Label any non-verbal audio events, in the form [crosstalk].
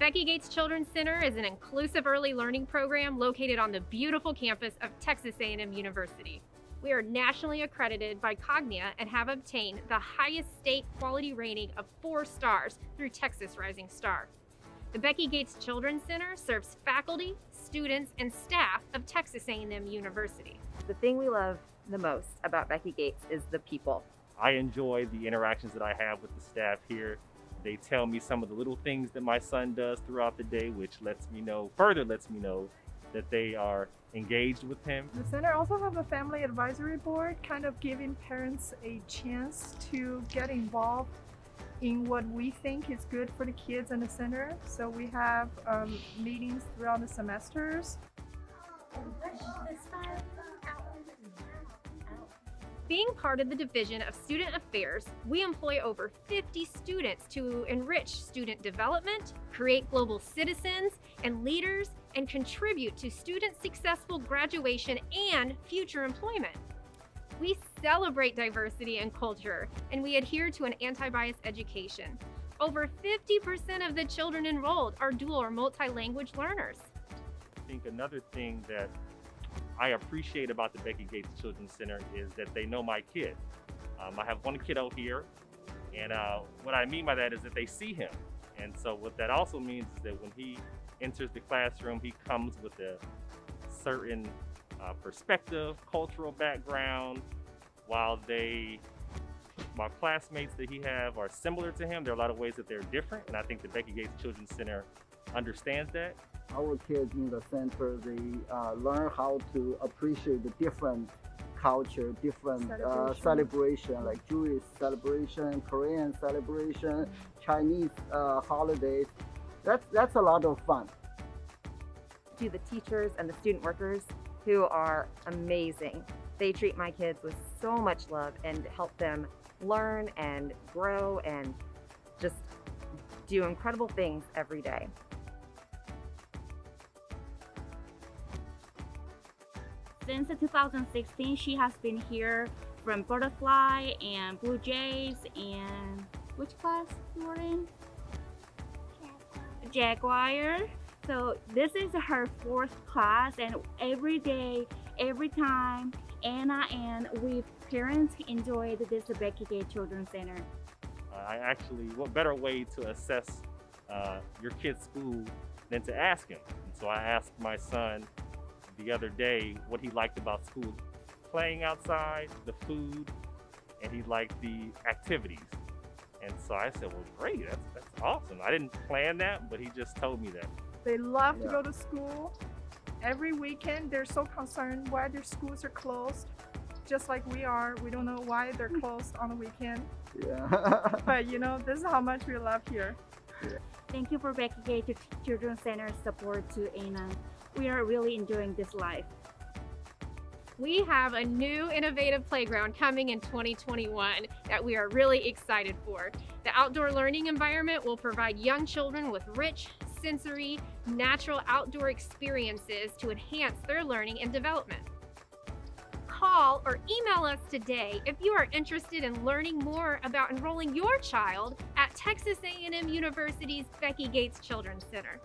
Becky Gates Children's Center is an inclusive early learning program located on the beautiful campus of Texas A&M University. We are nationally accredited by Cognia and have obtained the highest state quality rating of four stars through Texas Rising Star. The Becky Gates Children's Center serves faculty, students, and staff of Texas A&M University. The thing we love the most about Becky Gates is the people. I enjoy the interactions that I have with the staff here. They tell me some of the little things that my son does throughout the day, which lets me know, further lets me know that they are engaged with him. The center also have a family advisory board, kind of giving parents a chance to get involved in what we think is good for the kids in the center. So we have um, meetings throughout the semesters. Being part of the Division of Student Affairs, we employ over 50 students to enrich student development, create global citizens and leaders, and contribute to student successful graduation and future employment. We celebrate diversity and culture, and we adhere to an anti-bias education. Over 50% of the children enrolled are dual or multi-language learners. I think another thing that I appreciate about the Becky Gates Children's Center is that they know my kid. Um, I have one kiddo here, and uh, what I mean by that is that they see him. And so what that also means is that when he enters the classroom, he comes with a certain uh, perspective, cultural background, while they, my classmates that he have are similar to him, there are a lot of ways that they're different, and I think the Becky Gates Children's Center understands that. Our kids in the center, they uh, learn how to appreciate the different culture, different celebration. Uh, celebration, like Jewish celebration, Korean celebration, Chinese uh, holidays. That's, that's a lot of fun. To the teachers and the student workers who are amazing. They treat my kids with so much love and help them learn and grow and just do incredible things every day. Since 2016, she has been here from Butterfly and Blue Jays and which class you were in? Jaguar. So this is her fourth class and every day, every time, Anna and we parents enjoyed this Becky Gates Children's Center. I actually, what better way to assess uh, your kid's school than to ask him? And so I asked my son the other day what he liked about school. Playing outside, the food, and he liked the activities. And so I said, well, great, that's, that's awesome. I didn't plan that, but he just told me that. They love yeah. to go to school. Every weekend, they're so concerned why their schools are closed. Just like we are, we don't know why they're [laughs] closed on the weekend. Yeah. but you know, this is how much we love here. Yeah. Thank you for Becky Gates Children's Center support to Anna. We are really enjoying this life. We have a new innovative playground coming in 2021 that we are really excited for. The outdoor learning environment will provide young children with rich, sensory, natural outdoor experiences to enhance their learning and development. Call or email us today if you are interested in learning more about enrolling your child at Texas A&M University's Becky Gates Children's Center.